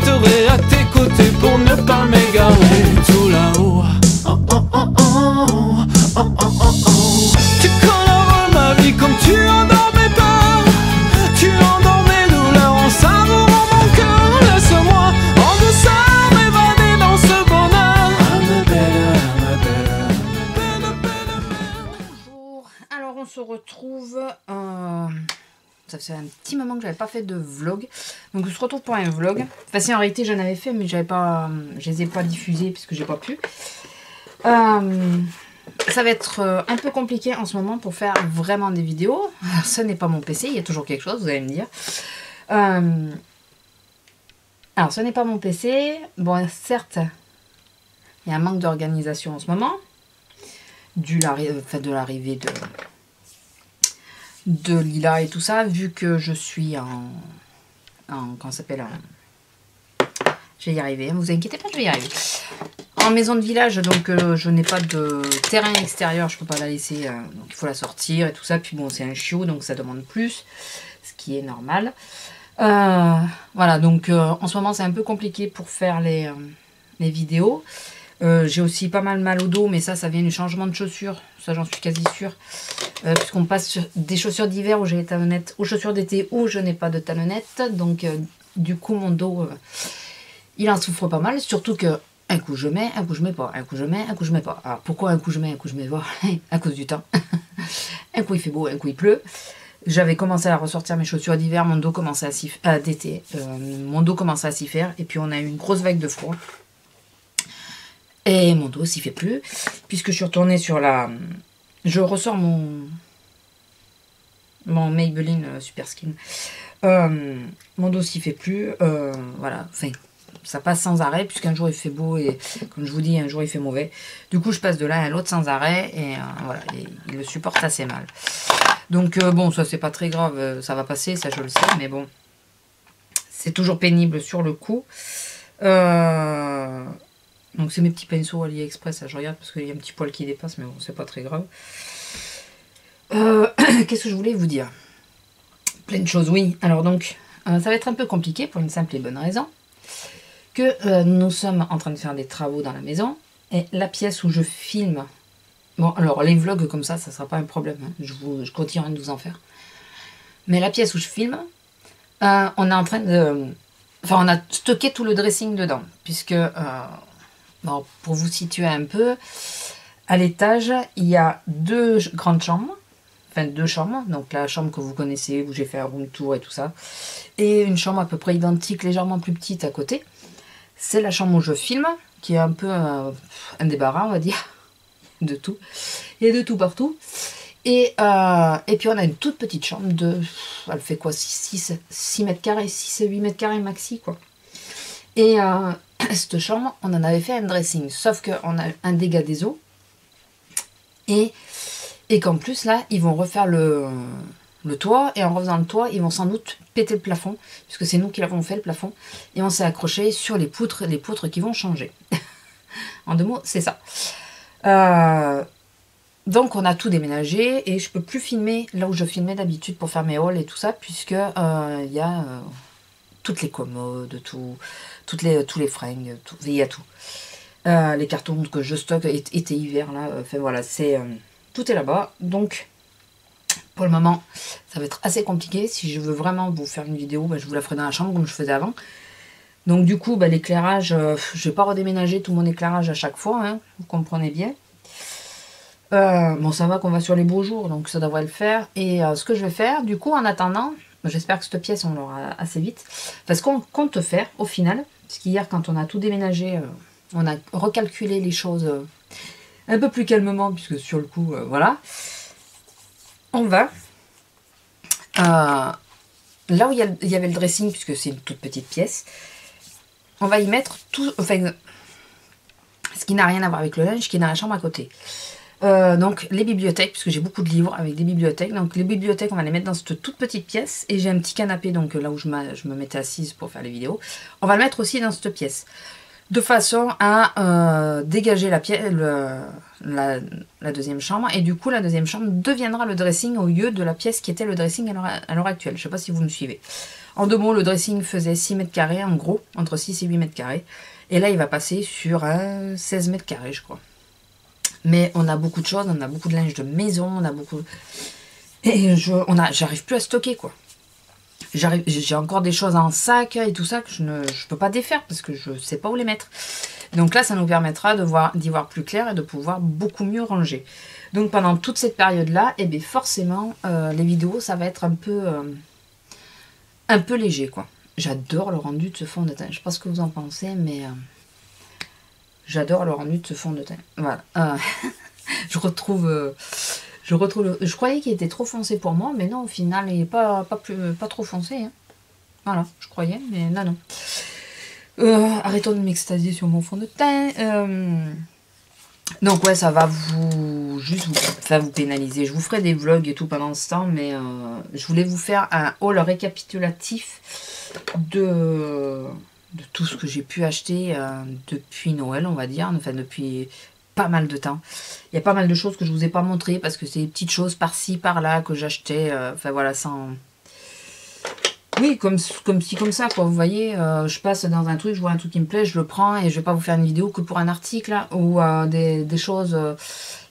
resterai à tes côtés pour ne pas m'égarer tout là-haut. Oh, oh, oh, oh, oh, oh, oh, oh. Tu colores ma vie comme tu endors mes peurs. Tu endors mes douleurs en savourant mon cœur. Laisse-moi en douceur m'évader dans ce bonheur. Bonjour, alors on se retrouve. euh, Ça fait un petit moment que j'avais pas fait de vlog. Donc on se retrouve pour un vlog. Enfin, si en réalité j'en avais fait, mais j'avais pas, je les ai pas diffusés puisque j'ai pas pu. Euh, ça va être euh, un peu compliqué en ce moment pour faire vraiment des vidéos. Alors, ce n'est pas mon PC, il y a toujours quelque chose, vous allez me dire. Euh, alors, ce n'est pas mon PC. Bon, certes, il y a un manque d'organisation en ce moment enfin, de l'arrivée de, de Lila et tout ça, vu que je suis en. en comment s'appelle en- Je vais y arriver, hein, vous inquiétez pas, je vais y arriver. En maison de village, donc euh, je n'ai pas de terrain extérieur, je peux pas la laisser, euh, donc il faut la sortir et tout ça. Puis bon, c'est un chiot, donc ça demande plus, ce qui est normal. Euh, voilà, donc en ce moment c'est un peu compliqué pour faire les vidéos. Euh, j'ai aussi pas mal mal au dos, mais ça, ça vient du changement de chaussures. Ça, j'en suis quasi sûre. Euh, Puisqu'on passe sur des chaussures d'hiver où j'ai les talonnettes, aux chaussures d'été où je n'ai pas de talonnettes. Donc, euh, du coup, mon dos, il en souffre pas mal. Surtout que un coup je mets, un coup je mets pas. Un coup je mets, un coup je mets pas. Alors, pourquoi un coup je mets, un coup je mets pas? À cause du temps. un coup il fait beau, un coup il pleut. J'avais commencé à ressortir mes chaussures d'hiver, mon dos commençait à s'y euh, mon dos commençait à s'y faire, et puis on a eu une grosse vague de froid. Et mon dos s'y fait plus, puisque je suis retournée sur la. Je ressors mon. Mon Maybelline euh, Super Skin. Euh, mon dos s'y fait plus. euh, voilà, enfin, ça passe sans arrêt, puisqu'un jour il fait beau et, comme je vous dis, un jour il fait mauvais. Du coup, je passe de l'un à l'autre sans arrêt et voilà, il le supporte assez mal. Donc, bon, ça c'est pas très grave, ça va passer, ça je le sais, mais bon, c'est toujours pénible sur le coup. Donc c'est mes petits pinceaux AliExpress, je regarde parce qu'il y a un petit poil qui dépasse, mais bon, c'est pas très grave. Euh, Qu'est-ce que je voulais vous dire? Plein de choses, oui. Alors donc, euh, ça va être un peu compliqué pour une simple et bonne raison. Que euh, nous sommes en train de faire des travaux dans la maison. Et la pièce où je filme... Bon, alors les vlogs comme ça, ça sera pas un problème. hein. Je, vous, je continuerai de vous en faire. Mais la pièce où je filme, on est en train de... Enfin, on a stocké tout le dressing dedans. Puisque... Bon, pour vous situer un peu, à l'étage, il y a deux grandes chambres, enfin deux chambres, donc la chambre que vous connaissez, où j'ai fait un room tour et tout ça, et une chambre à peu près identique, légèrement plus petite à côté. C'est la chambre où je filme, qui est un peu euh, un débarras, on va dire, de tout. Il y a de tout partout. Et, euh, et puis on a une toute petite chambre de, elle fait quoi, 6, 6, mètres carrés, 6 8 mètres carrés maxi, quoi. Et euh, cette chambre, on en avait fait un dressing, sauf qu'on a un dégât des eaux. Et, et qu'en plus, là, ils vont refaire le, le toit. Et en refaisant le toit, ils vont sans doute péter le plafond, puisque c'est nous qui l'avons fait, le plafond. Et on s'est accroché sur les poutres, les poutres qui vont changer. en deux mots, c'est ça. Euh, donc on a tout déménagé et je peux plus filmer là où je filmais d'habitude pour faire mes hauls et tout ça puisque euh, il y a euh, toutes les commodes, tout, toutes les, tous les fringues, tout, il tout. Euh, les cartons que je stocke été hiver là, enfin voilà, c'est euh, tout est là-bas. Donc pour le moment, ça va être assez compliqué. Si je veux vraiment vous faire une vidéo, bah, je vous la ferai dans la chambre comme je faisais avant. Donc du coup, bah, l'éclairage, euh, je vais pas redéménager tout mon éclairage à chaque fois, hein, vous comprenez bien. Euh, bon, ça va qu'on va sur les beaux jours, donc ça devrait le faire. Et euh, ce que je vais faire, du coup, en attendant, j'espère que cette pièce, on l'aura assez vite. Parce qu'on compte faire, au final, parce qu'hier, quand on a tout déménagé, euh, on a recalculé les choses euh, un peu plus calmement, puisque sur le coup, euh, voilà. On va. là où il y avait le dressing, puisque c'est une toute petite pièce, on va y mettre tout. Enfin, ce qui n'a rien à voir avec le linge, qui est dans la chambre à côté. Euh, donc les bibliothèques, puisque j'ai beaucoup de livres avec des bibliothèques. Donc les bibliothèques, on va les mettre dans cette toute petite pièce. Et j'ai un petit canapé, donc là où je, me mettais assise pour faire les vidéos. On va le mettre aussi dans cette pièce. de façon à euh, dégager la, pièce, la, deuxième chambre. Et du coup, la deuxième chambre deviendra le dressing au lieu de la pièce qui était le dressing à l'heure actuelle. Je ne sais pas si vous me suivez. En deux mots, le dressing faisait 6 mètres carrés, en gros, entre 6 et 8 mètres carrés. Et là, il va passer sur 16 mètres carrés, je crois. Mais on a beaucoup de choses, on a beaucoup de linge de maison, on a beaucoup... Et je, on a, j'arrive plus à stocker, quoi. J'ai encore des choses en sac et tout ça que je ne je peux pas défaire parce que je ne sais pas où les mettre. Donc là, ça nous permettra voir, d'y voir plus clair et de pouvoir beaucoup mieux ranger. Donc pendant toute cette période-là, eh bien forcément, euh, les vidéos, ça va être un peu, euh, un peu léger, quoi. J'adore le rendu de ce fond de teint. Je sais pas ce que vous en pensez, mais euh, j'adore rendu de ce fond de teint. Voilà. je retrouve je retrouve Je croyais qu'il était trop foncé pour moi, mais non, au final, il n'est pas, pas, pas trop foncé. Hein. Voilà, je croyais, mais non, non. Euh, arrêtons de m'extasier sur mon fond de teint. Euh, donc ouais, ça va vous juste vous, faire vous pénaliser. Je vous ferai des vlogs et tout pendant ce temps, mais euh, je voulais vous faire un haul récapitulatif de, de tout ce que j'ai pu acheter depuis Noël, on va dire, enfin depuis pas mal de temps. Il y a pas mal de choses que je vous ai pas montré parce que c'est des petites choses par-ci, par-là que j'achetais. Euh, enfin voilà, sans... Oui, comme, comme si, comme ça, quoi. Vous voyez, euh, je passe dans un truc, je vois un truc qui me plaît, je le prends et je vais pas vous faire une vidéo que pour un article ou euh, des, choses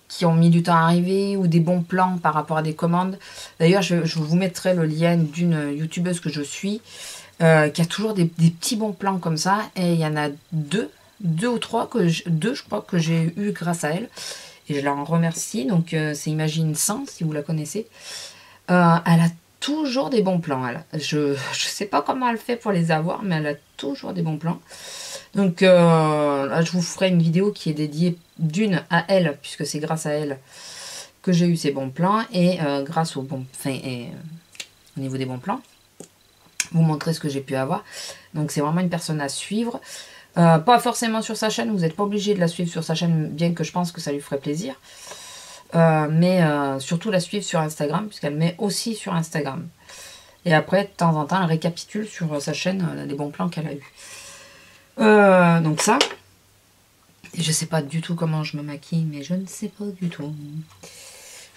qui ont mis du temps à arriver ou des bons plans par rapport à des commandes. D'ailleurs, je, vous mettrai le lien d'une youtubeuse que je suis qui a toujours des, petits bons plans comme ça et il y en a deux deux ou trois, que deux je crois que j'ai eu grâce à elle. Et je la remercie. Donc euh, c'est Imagine 100 si vous la connaissez. Euh, elle a toujours des bons plans. Je ne sais pas comment elle fait pour les avoir, mais elle a toujours des bons plans. Donc euh, là, je vous ferai une vidéo qui est dédiée d'une à elle, puisque c'est grâce à elle que j'ai eu ces bons plans. Et grâce au bon, enfin, et, au niveau des bons plans, vous montrer ce que j'ai pu avoir. Donc c'est vraiment une personne à suivre. Euh, pas forcément sur sa chaîne, vous n'êtes pas obligé de la suivre sur sa chaîne, bien que je pense que ça lui ferait plaisir. Euh, mais euh, surtout la suivre sur Instagram, puisqu'elle met aussi sur Instagram. Et après, de temps en temps, elle récapitule sur sa chaîne les bons plans qu'elle a eu. donc ça. je sais pas du tout comment je me maquille, mais je ne sais pas du tout.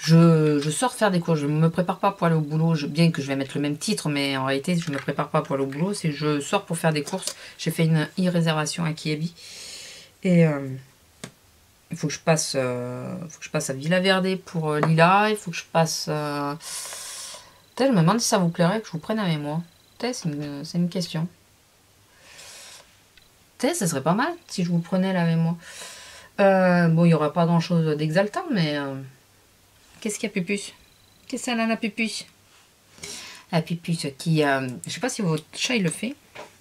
Je, sors faire des cours, je ne me prépare pas pour aller au boulot, bien que je vais mettre le même titre, mais en réalité, je ne me prépare pas pour aller au boulot, c'est je sors pour faire des courses. J'ai fait une e-réservation à Kiebi. Et euh, il faut que je passe euh, faut que je passe à Villa Verde pour euh, Lila, il faut que je passe... Je me demande si ça vous plairait que je vous prenne avec moi. C'est une, une, question. Peut-être, ça serait pas mal si je vous prenais là avec moi. bon, il n'y aura pas grand-chose d'exaltant, mais... Qu'est-ce qu'il y a, Pupus? Qu'est-ce qu'elle a, la Pupus? La Pupus qui... Euh, je sais pas si votre chat, il le fait.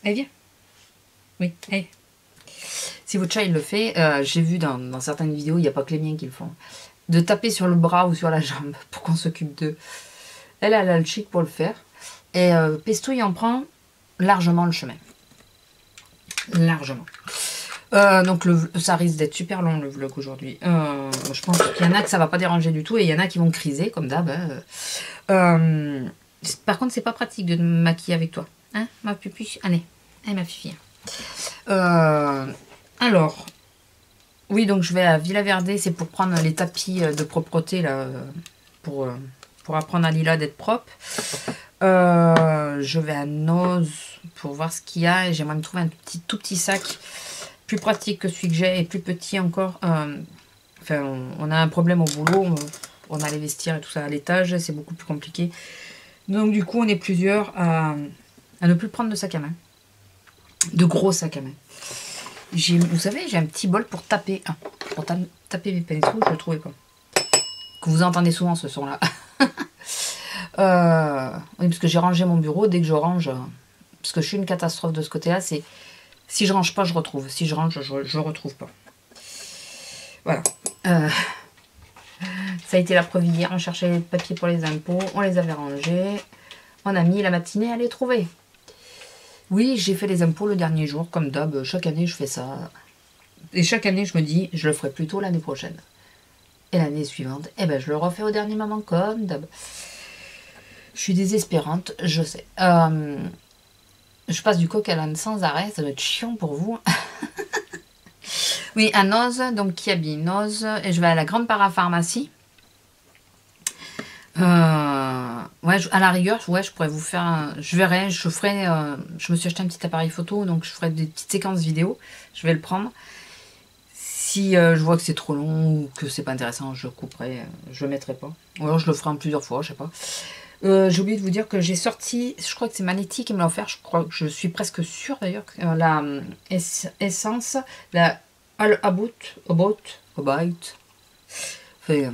Allez, viens. Oui, allez. Si votre chat, il le fait, euh, j'ai vu dans, certaines vidéos, il n'y a pas que les miens qui le font, de taper sur le bras ou sur la jambe pour qu'on s'occupe d'eux. Elle, a le chic pour le faire. Et euh, Pesto, en prend largement le chemin. Largement. Euh, donc le, ça risque d'être super long le vlog aujourd'hui. Euh, je pense qu'il y en a que ça va pas déranger du tout et il y en a qui vont criser comme d'hab. Hein. Euh, par contre, c'est pas pratique de me maquiller avec toi. Hein, ma pupuche Allez, ma fille. alors, oui, donc je vais à Villa Verde, c'est pour prendre les tapis de propreté là, pour, pour apprendre à Lila d'être propre. je vais à Noz pour voir ce qu'il y a et j'aimerais me trouver un petit, tout petit sac plus pratique que celui que j'ai et plus petit encore. Euh, enfin, on, a un problème au boulot, on, a les vestiaires et tout ça à l'étage, c'est beaucoup plus compliqué. Donc du coup, on est plusieurs à, ne plus prendre de sac à main. De gros sacs à main. Vous savez, j'ai un petit bol pour taper. Ah, pour taper mes pinceaux, je le trouvais pas. Que vous entendez souvent ce son-là. euh, oui, parce que j'ai rangé mon bureau. Dès que je range, parce que je suis une catastrophe de ce côté-là, c'est si je range pas, je retrouve. Si je range, je, ne retrouve pas. Voilà. Euh, ça a été la preuve hier. On cherchait les papiers pour les impôts. On les avait rangés. On a mis la matinée à les trouver. Oui, j'ai fait les impôts le dernier jour, comme d'hab. Chaque année, je fais ça. Et chaque année, je me dis, je le ferai plutôt l'année prochaine. Et l'année suivante, eh ben, je le refais au dernier moment, comme d'hab. Je suis désespérante, je sais. Euh, je passe du coq à l'âne sans arrêt, ça doit être chiant pour vous. Oui, à Noz, donc habille Noz, et je vais à la grande parapharmacie. Euh, ouais, à la rigueur, ouais, je pourrais vous faire. je verrai, je ferai. euh, je me suis acheté un petit appareil photo, donc je ferai des petites séquences vidéo. Je vais le prendre. Si euh, je vois que c'est trop long ou que c'est pas intéressant, je couperai, je le mettrai pas. Ou alors je le ferai en plusieurs fois, je sais pas. Euh, j'ai oublié de vous dire que j'ai sorti, je crois que c'est Manetti qui me l'a offert, je crois je suis presque sûre d'ailleurs, euh, la euh, ess- essence, la All About, About, About, euh,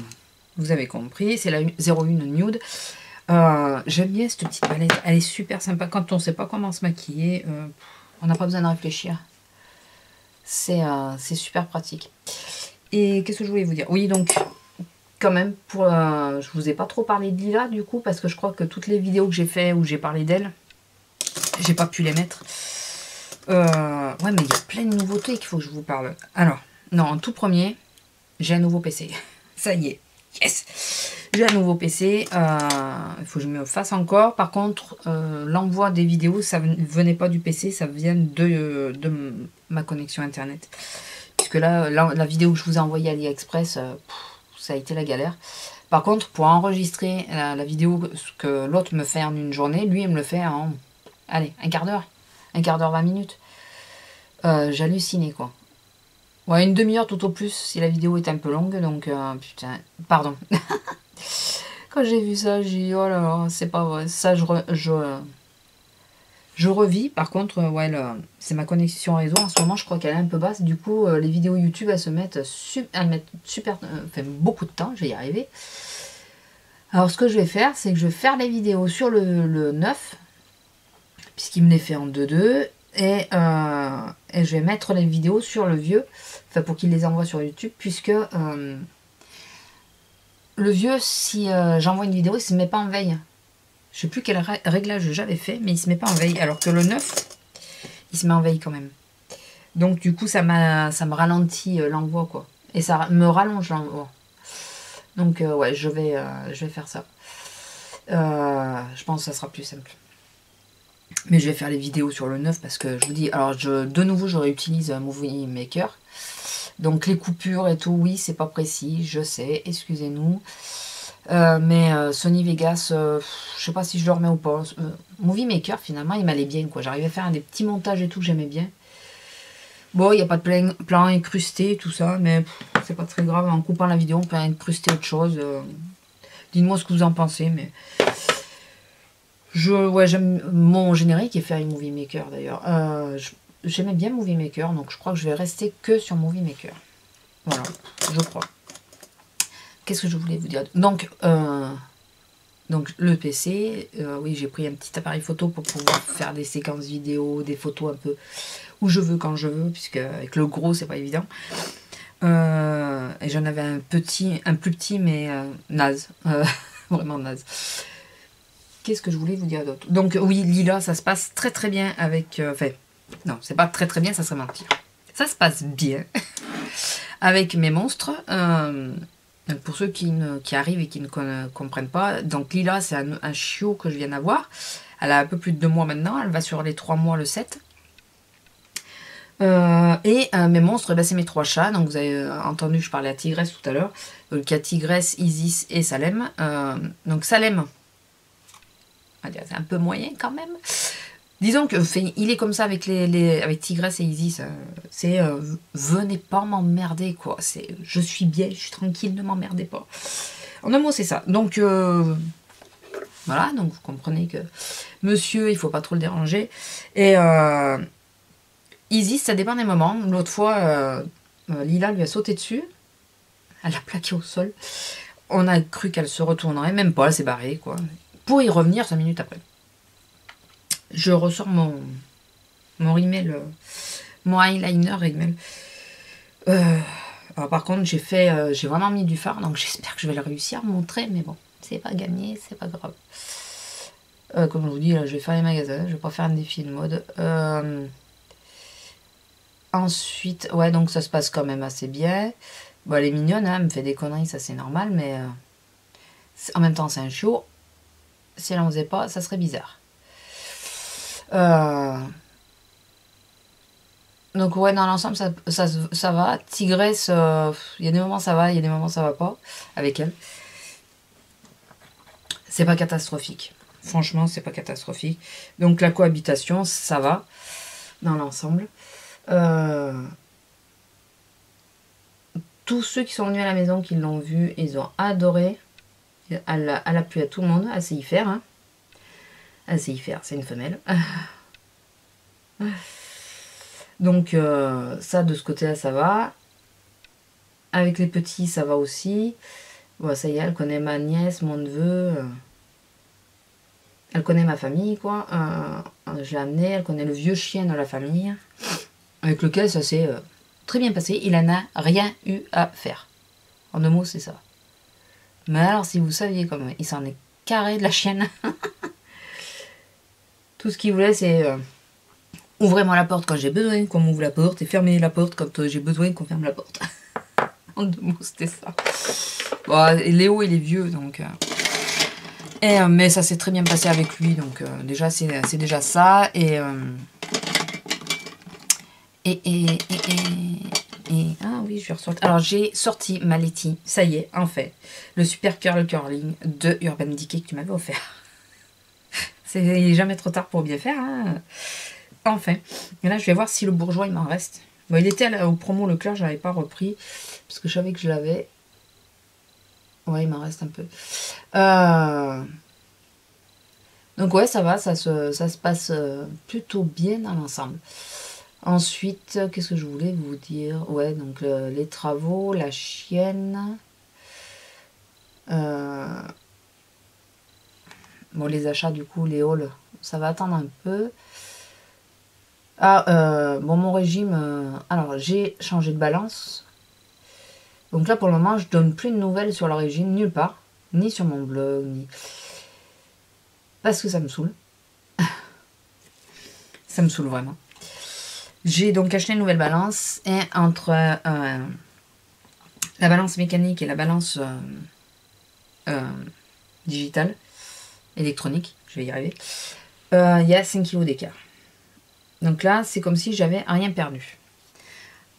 vous avez compris, c'est la 01 Nude. Euh, J'aime bien cette petite palette, elle est super sympa quand on sait pas comment se maquiller, euh, on n'a pas besoin de réfléchir. C'est super pratique. Et qu'est-ce que je voulais vous dire? Oui, donc, quand même, pour, euh, je vous ai pas trop parlé de Lila, du coup, parce que je crois que toutes les vidéos que j'ai fait où j'ai parlé d'elle, j'ai pas pu les mettre. Euh, ouais, mais il y a plein de nouveautés qu'il faut que je vous parle. Alors, non, en tout premier, j'ai un nouveau PC. Ça y est. Yes J'ai un nouveau PC. euh, Il faut que je me fasse encore. Par contre, l'envoi des vidéos, ça ne venait pas du PC, ça vient de, de ma connexion Internet. Puisque là, la, la vidéo que je vous ai envoyée à AliExpress, pff, ça a été la galère. Par contre, pour enregistrer la, vidéo que l'autre me fait en une journée, lui, il me le fait en, allez, un quart d'heure. Un quart d'heure, 20 minutes. Euh, J'hallucinais, quoi. Ouais, une demi-heure tout au plus si la vidéo est un peu longue, donc euh, putain, pardon. Quand j'ai vu ça, j'ai dit oh là là, c'est pas vrai. Ça, je, je, je revis. Par contre, euh, ouais, c'est ma connexion réseau. En ce moment, je crois qu'elle est un peu basse. Du coup, euh, les vidéos YouTube, elles se mettent, su- elles mettent super, euh, fait beaucoup de temps. Je vais y arriver. Alors, ce que je vais faire, c'est que je vais faire les vidéos sur le, le 9, puisqu'il me les fait en 2-2. Et, et je vais mettre les vidéos sur le vieux, enfin pour qu'il les envoie sur YouTube, puisque le vieux, si j'envoie une vidéo, il se met pas en veille. Je sais plus quel ré- réglage j'avais fait, mais il se met pas en veille. Alors que le 9, il se met en veille quand même. Donc du coup, ça, ça me ralentit euh, l'envoi, quoi. Et ça me rallonge l'envoi. Donc euh, ouais, je vais, euh, je vais faire ça. Je pense que ça sera plus simple. Mais je vais faire les vidéos sur le 9 parce que je vous dis, alors je, de nouveau je réutilise Movie Maker. Donc les coupures et tout, oui, c'est pas précis, je sais, excusez-nous. Euh, mais euh, Sony Vegas, euh, je sais pas si je le remets ou pas. Euh, Movie Maker, finalement, il m'allait bien, quoi. J'arrivais à faire des petits montages et tout, j'aimais bien. Bon, il n'y a pas de plan, plan incrusté, tout ça, mais c'est pas très grave. En coupant la vidéo, on peut incruster autre chose. Dites-moi ce que vous en pensez, mais je, ouais, j'aime mon générique est fait Movie Maker d'ailleurs. J'aimais bien Movie Maker, donc je crois que je vais rester que sur Movie Maker. Voilà, je crois. Qu'est-ce que je voulais vous dire Donc, euh, donc le PC, euh, oui, j'ai pris un petit appareil photo pour pouvoir faire des séquences vidéo, des photos un peu où je veux, quand je veux, puisque avec le gros, c'est pas évident. Euh, et j'en avais un petit, un plus petit, mais naze. Vraiment naze. Qu'est-ce que je voulais vous dire d'autre Donc oui, Lila, ça se passe très très bien avec... Enfin, non, c'est pas très très bien, ça serait mentir. Ça se passe bien avec mes monstres. Donc pour ceux qui, qui arrivent et qui ne comprennent pas, donc Lila, c'est un, chiot que je viens d'avoir. Elle a un peu plus de deux mois maintenant, elle va sur les trois mois le 7. Euh, et euh, mes monstres, ben, c'est mes trois chats. Donc vous avez euh, entendu, je parlais à Tigresse tout à l'heure. Donc il y a Tigresse, Isis et Salem. Donc Salem, c'est un peu moyen quand même. Disons que il est comme ça avec les, avec Tigresse et Isis. euh, c'est euh, venez pas m'emmerder quoi. C'est je suis bien, je suis tranquille, ne m'emmerdez pas. En un mot, c'est ça. Donc euh, voilà, donc vous comprenez que Monsieur, il faut pas trop le déranger. Et Isis, ça dépend des moments. L'autre fois, Lila lui a sauté dessus. Elle l'a plaqué au sol. On a cru qu'elle se retournerait, même pas, elle s'est barrée, quoi. Pour y revenir cinq minutes après. Je ressors mon, mon eyeliner. Euh, alors par contre, j'ai fait, euh, j'ai vraiment mis du fard, donc j'espère que je vais le réussir à montrer, mais bon, c'est pas gagné, c'est pas grave. Euh, comme je vous dis, je vais faire les magasins, je vais pas faire un défi de mode. Ensuite, ouais, donc ça se passe quand même assez bien. Bon, elle est mignonne, hein, elle me fait des conneries, ça c'est normal, mais en même temps c'est un chiot. Si elle en faisait pas, ça serait bizarre. Euh, Donc ouais, dans l'ensemble, ça, ça, ça va. Tigresse, euh, il y a des moments ça va, il y a des moments ça va pas avec elle. C'est pas catastrophique. Franchement, c'est pas catastrophique. Donc la cohabitation, ça va dans l'ensemble. Euh, tous ceux qui sont venus à la maison, qui l'ont vu, ils ont adoré. Elle, a, plu à tout le monde. Elle sait y faire. Hein. Elle sait y faire. C'est une femelle. Donc euh, ça, de ce côté-là, ça va. Avec les petits, ça va aussi. Bon, ça y est, elle connaît ma nièce, mon neveu. Elle connaît ma famille, quoi. Euh, je l'ai amenée. Elle connaît le vieux chien de la famille. Avec lequel ça s'est euh, très bien passé. Il en a rien eu à faire. En deux mots, c'est ça. Mais alors, si vous saviez comment il s'en est carré de la chienne. Tout ce qu'il voulait, c'est ouvrez-moi la porte quand j'ai besoin qu'on m'ouvre la porte et fermez la porte quand euh, j'ai besoin qu'on ferme la porte. en deux mots, c'était ça. Bon, Léo, il est vieux, donc... Euh, et, euh, mais ça s'est très bien passé avec lui, donc déjà, c'est déjà ça. Et, et, et, et, Ah oui, je vais ressortir. Alors, j'ai sorti ma Letty, ça y est, en fait. Le Super Curl Curling de Urban Decay que tu m'avais offert. C'est jamais trop tard pour bien faire, hein Enfin. Et là, je vais voir si le bourgeois, il m'en reste. Bon, il était au promo Leclerc, je l'avais pas repris. Parce que je savais que je l'avais. Ouais, il m'en reste un peu. Euh, donc ouais, ça va, ça se, ça se passe euh, plutôt bien dans l'ensemble. Ensuite, qu'est-ce que je voulais vous dire? Ouais, donc les travaux, la chienne. Euh, bon, les achats, du coup, les halls, ça va attendre un peu. Ah, euh, bon, mon régime. Euh, alors, j'ai changé de balance. Donc là, pour le moment, je donne plus de nouvelles sur le régime, nulle part. Ni sur mon blog, ni. Parce que ça me saoule. ça me saoule vraiment. J'ai donc acheté une nouvelle balance. Et entre euh, la balance mécanique et la balance digitale, électronique, je vais y arriver, il y a 5 kg d'écart. Donc là, c'est comme si j'avais rien perdu.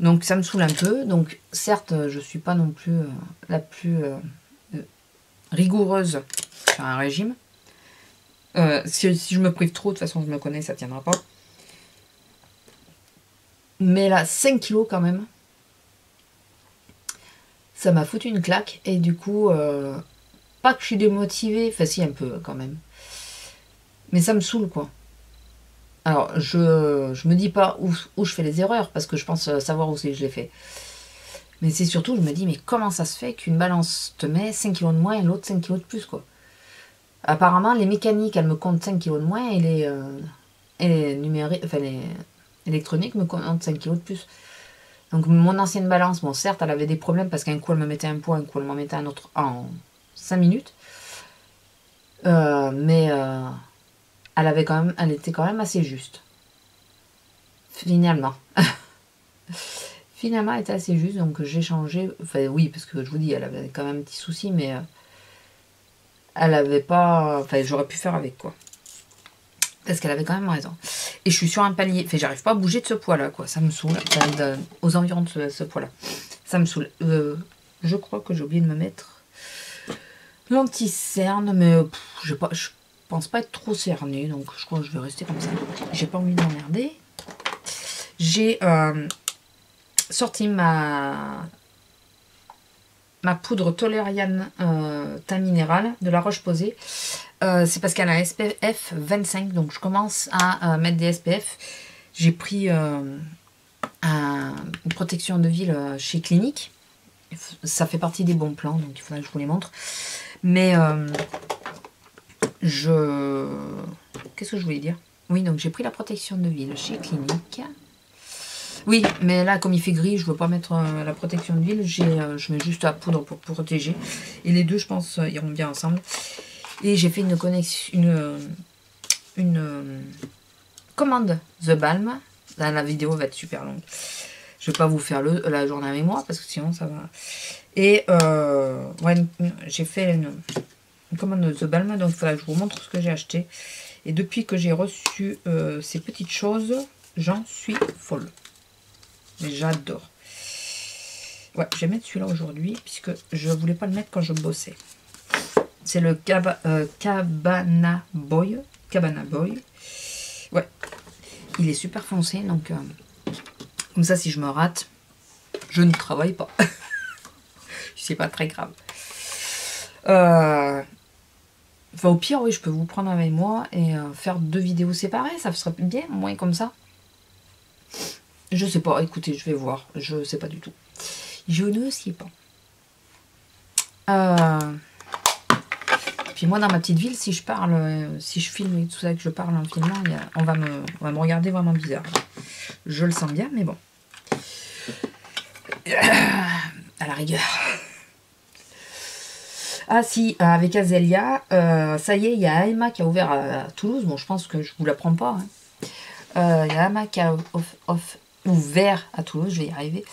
Donc ça me saoule un peu. Donc certes, je ne suis pas non plus euh, la plus euh, euh, rigoureuse sur un régime. Si, je me prive trop, de toute façon, je me connais, ça ne tiendra pas. Mais là, 5 kilos quand même. Ça m'a foutu une claque. Et du coup, pas que je suis démotivée. Enfin si, un peu quand même. Mais ça me saoule quoi. Alors, je ne me dis pas où, je fais les erreurs, parce que je pense euh, savoir où c'est que je les fais. Mais c'est surtout, je me dis, mais comment ça se fait qu'une balance te met 5 kg de moins et l'autre 5 kg de plus, quoi? Apparemment, les mécaniques, elles me comptent 5 kg de moins et les, euh, numériques, enfin, les électroniques me comptent 5 kg de plus. Donc, mon ancienne balance, bon, certes, elle avait des problèmes parce qu'un coup, elle me mettait un poids, un coup, elle m'en mettait un autre en 5 minutes. Euh, mais elle, avait quand même, elle était quand même assez juste. Finalement. Finalement, elle était assez juste, donc j'ai changé. Enfin, oui, parce que je vous dis, elle avait quand même un petit souci, mais euh, elle avait pas. Enfin, j'aurais pu faire avec quoi. Parce qu'elle avait quand même raison. Et je suis sur un palier. Enfin, j'arrive pas à bouger de ce poids-là, quoi. Ça me saoule. aux environs de ce, poids-là. Ça me saoule. Euh, je crois que j'ai oublié de me mettre l'anti-cerne, mais je, pense pas être trop cerné, donc je crois que je vais rester comme ça. J'ai pas envie d'emmerder. J'ai euh, sorti ma, poudre Tolériane euh, teint minéral de la roche posée. Euh, c'est parce qu'elle a un SPF 25, donc je commence à mettre des SPF. J'ai pris une protection de ville chez Clinique. Ça fait partie des bons plans, donc il faudrait que je vous les montre. Mais je... Qu'est-ce que je voulais dire? Oui, donc j'ai pris la protection de ville chez Clinique. Oui, mais là, comme il fait gris, je ne veux pas mettre euh, la protection de ville. Euh, je mets juste la poudre pour, protéger. Et les deux, je pense, euh, iront bien ensemble. Et j'ai fait une connexion... Une, une commande The Balm. Là, la vidéo va être super longue. Je vais pas vous faire le, la journée avec moi, parce que sinon, ça va... Et ouais, j'ai fait une commande de The Balm. Donc, voilà, je vous montre ce que j'ai acheté. Et depuis que j'ai reçu euh, ces petites choses, j'en suis folle. Mais j'adore. Ouais, je vais mettre celui-là aujourd'hui, puisque je voulais pas le mettre quand je bossais. C'est le euh, Cabana Boy. Cabana Boy. Ouais. Il est super foncé, donc... Euh, comme ça, si je me rate, je ne travaille pas. C'est pas très grave. Euh, enfin, au pire, oui, je peux vous prendre avec moi et faire deux vidéos séparées. Ça serait bien, moins comme ça. Je sais pas, écoutez, je vais voir. Je sais pas du tout. Je ne sais pas. Euh, puis moi, dans ma petite ville, si je parle, euh, si je filme et tout ça, que je parle en filmant, on va me regarder vraiment bizarre. Je le sens bien, mais bon. À la rigueur. Ah si, avec Azélia, euh, ça y est, il y a Emma qui a ouvert à, Toulouse. Bon, je pense que je vous l'apprends pas. Hein. Il y a Emma qui a ouvert à Toulouse, je vais y arriver.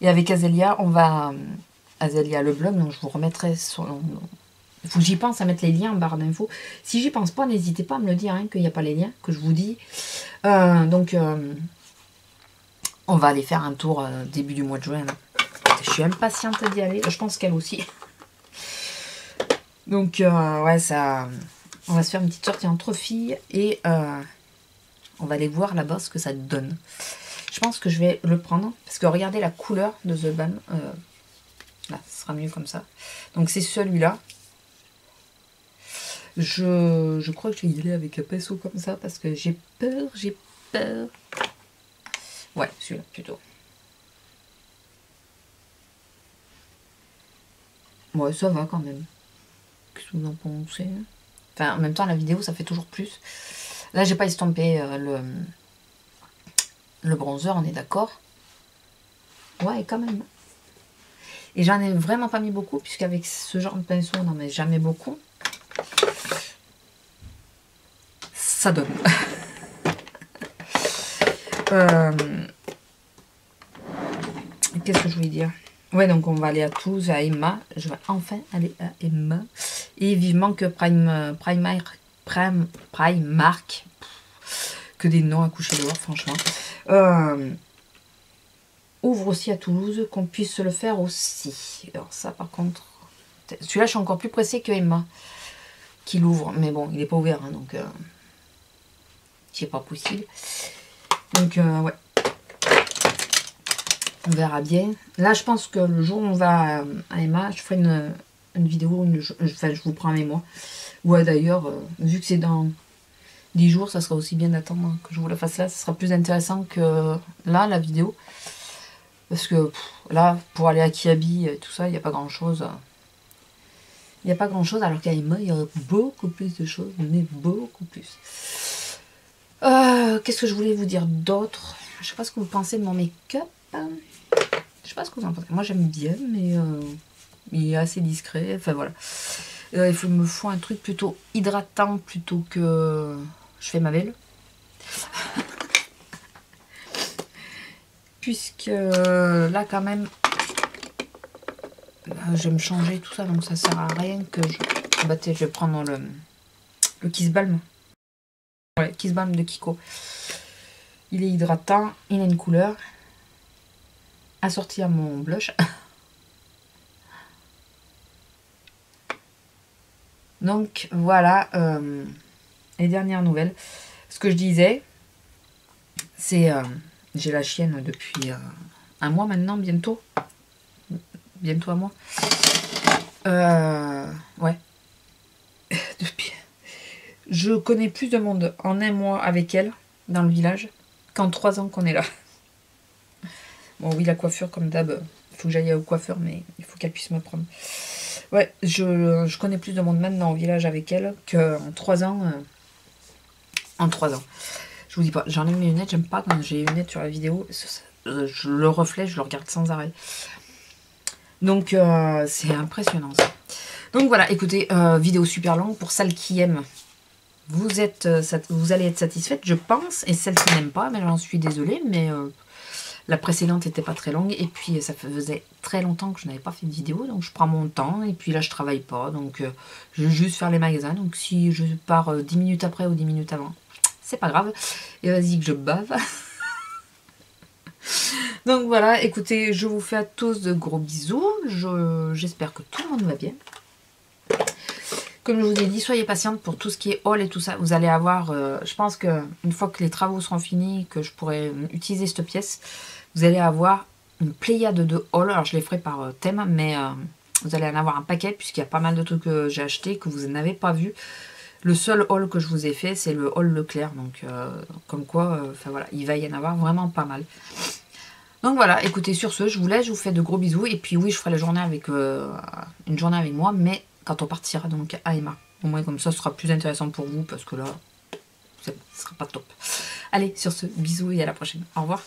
Et avec Azélia, on va... Azélia le blog, donc je vous remettrai son... Faut j'y pense à mettre les liens en barre d'infos. Si j'y pense pas, n'hésitez pas à me le dire, hein, qu'il n'y a pas les liens, que je vous dis. Euh, donc, euh, on va aller faire un tour euh, début du mois de juin. Je suis impatiente d'y aller. Je pense qu'elle aussi. Donc, ouais, ça... On va se faire une petite sortie entre filles et on va aller voir là-bas ce que ça donne. Je pense que je vais le prendre. Parce que regardez la couleur de The Balm. Euh, là, ce sera mieux comme ça. Donc c'est celui-là. Je, crois que je vais y aller avec un pinceau comme ça. Parce que j'ai peur, j'ai peur. Ouais, celui-là plutôt. Ouais, ça va quand même. Qu'est-ce que vous en pensez Enfin, en même temps, la vidéo, ça fait toujours plus. Là, j'ai pas estompé euh, le le bronzer, on est d'accord? Ouais, quand même. Et j'en ai vraiment pas mis beaucoup, puisqu'avec ce genre de pinceau, on n'en met jamais beaucoup. Ça donne. Euh, qu'est-ce que je voulais dire? Ouais, donc on va aller à Toulouse, à Emma. Je vais enfin aller à Emma. Et vivement que Prime, Primark, Prime, Primark, que des noms à coucher dehors, franchement. Euh, ouvre aussi à Toulouse, qu'on puisse le faire aussi. Alors ça, par contre, celui-là, je suis encore plus pressée que Emma, qui l'ouvre. Mais bon, il n'est pas ouvert, hein, donc euh, c'est pas possible. Donc, euh, ouais. On verra bien. Là, je pense que le jour où on va à Emma, je ferai une, vidéo, enfin, je vous prends avec moi. Ouais, d'ailleurs, vu que c'est dans 10 jours, ça sera aussi bien d'attendre que je vous la fasse là. Ça sera plus intéressant que là, la vidéo. Parce que là, pour aller à Kiabi et tout ça, il n'y a pas grand chose. Il n'y a pas grand chose, alors qu'à Emma, il y a beaucoup plus de choses, mais beaucoup plus. Euh, qu'est-ce que je voulais vous dire d'autre? Je sais pas ce que vous pensez de mon make-up. Je sais pas ce que vous en pensez. Moi, j'aime bien, mais euh, il est assez discret. Enfin, voilà. Euh, il me faut un truc plutôt hydratant plutôt que je fais ma belle. Puisque là quand même, je vais me changer tout ça, donc ça sert à rien que je... Bah, je vais prendre le, le Kiss Balm. Ouais, Kiss Balm de Kiko. Il est hydratant, il a une couleur. Assorti à mon blush. Donc voilà, euh, les dernières nouvelles. Ce que je disais, c'est... Euh, j'ai la chienne depuis euh, un mois maintenant, bientôt. Bientôt un mois. Euh, ouais. Je connais plus de monde en un mois avec elle, dans le village, qu'en trois ans qu'on est là. Bon, oui, la coiffure, comme d'hab, il faut que j'aille au coiffeur, mais il faut qu'elle puisse me prendre. Ouais, je, connais plus de monde maintenant au village avec elle qu'en trois ans en 3 ans. Je vous dis pas, j'enlève mes lunettes, j'aime pas quand j'ai les lunettes sur la vidéo. Je le reflet, je le regarde sans arrêt. Donc euh, c'est impressionnant ça. Donc voilà, écoutez, euh, vidéo super longue pour celles qui aiment. Vous, êtes, euh, vous allez être satisfaite, je pense. Et celles qui n'aiment pas, mais j'en suis désolée, mais la précédente n'était pas très longue. Et puis ça faisait très longtemps que je n'avais pas fait de vidéo, donc je prends mon temps. Et puis là, je travaille pas, donc je vais juste faire les magasins. Donc si je pars 10 minutes après ou 10 minutes avant, c'est pas grave. Et vas-y que je bave. Donc voilà, écoutez, je vous fais à tous de gros bisous. Je- J'espère que tout le monde va bien. Comme je vous ai dit, soyez patiente pour tout ce qui est haul et tout ça. Vous allez avoir, euh, je pense que une fois que les travaux seront finis, que je pourrai utiliser cette pièce, vous allez avoir une pléiade de hauls. Alors je les ferai par euh, thème, mais euh, vous allez en avoir un paquet puisqu'il y a pas mal de trucs que j'ai acheté que vous n'avez pas vu. Le seul haul que je vous ai fait, c'est le haul Leclerc. Donc, comme quoi, voilà, il va y en avoir vraiment pas mal. Donc voilà, écoutez, sur ce, je vous laisse, je vous fais de gros bisous. Et puis oui, je ferai la journée avec une journée avec moi, mais quand on partira donc à Emma. Au moins comme ça, sera plus intéressant pour vous parce que là, ce sera pas top. Allez, sur ce, bisous et à la prochaine. Au revoir.